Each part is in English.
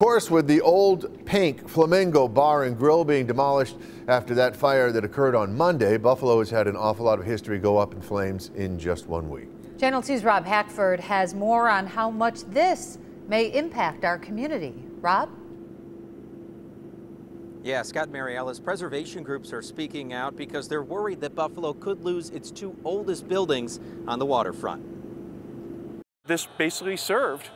Of course, with the old pink Flamingo Bar and Grill being demolished after that fire that occurred on Monday, Buffalo has had an awful lot of history go up in flames in just one week. Channel 2's Rob Hackford has more on how much this may impact our community. Rob? Yeah, Scott Maryalice, preservation groups are speaking out because they're worried that Buffalo could lose its two oldest buildings on the waterfront. This basically served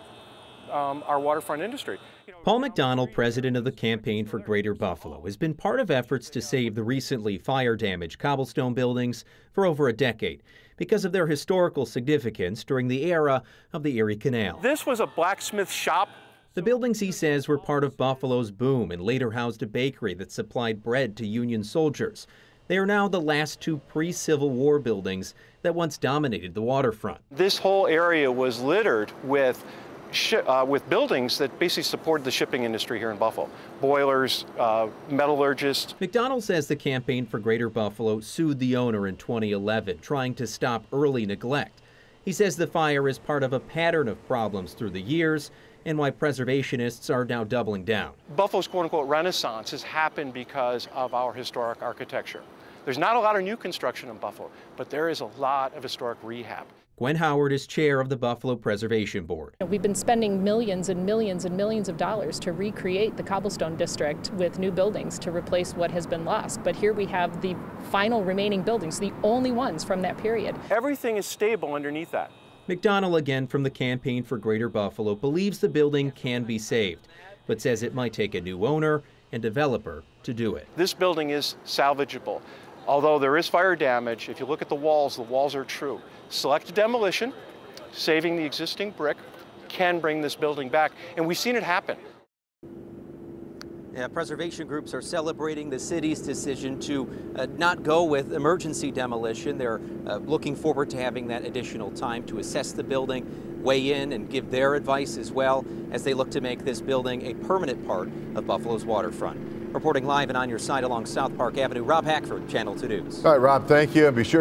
um, our waterfront industry. Paul McDonald, president of the Campaign for Greater Buffalo, has been part of efforts to save the recently fire damaged cobblestone buildings for over a decade because of their historical significance during the era of the Erie Canal. This was a blacksmith shop. The buildings, he says, were part of Buffalo's boom and later housed a bakery that supplied bread to Union soldiers. They are now the last two pre Civil War buildings that once dominated the waterfront. This whole area was littered with uh, with buildings that basically supported the shipping industry here in Buffalo. Boilers, uh, metallurgists. McDonald says the campaign for Greater Buffalo sued the owner in 2011, trying to stop early neglect. He says the fire is part of a pattern of problems through the years and why preservationists are now doubling down. Buffalo's quote unquote renaissance has happened because of our historic architecture. There's not a lot of new construction in Buffalo, but there is a lot of historic rehab. Gwen Howard is chair of the Buffalo Preservation Board. We've been spending millions and millions and millions of dollars to recreate the cobblestone district with new buildings to replace what has been lost. But here we have the final remaining buildings, the only ones from that period. Everything is stable underneath that. McDonald, again from the Campaign for Greater Buffalo, believes the building can be saved, but says it might take a new owner and developer to do it. This building is salvageable. Although there is fire damage, if you look at the walls, the walls are true. Select demolition, saving the existing brick, can bring this building back. And we've seen it happen. Yeah, preservation groups are celebrating the city's decision to uh, not go with emergency demolition. They're uh, looking forward to having that additional time to assess the building, weigh in, and give their advice as well as they look to make this building a permanent part of Buffalo's waterfront. Reporting live and on your side along South Park Avenue, Rob Hackford, Channel 2 News. All right, Rob, thank you. And Be sure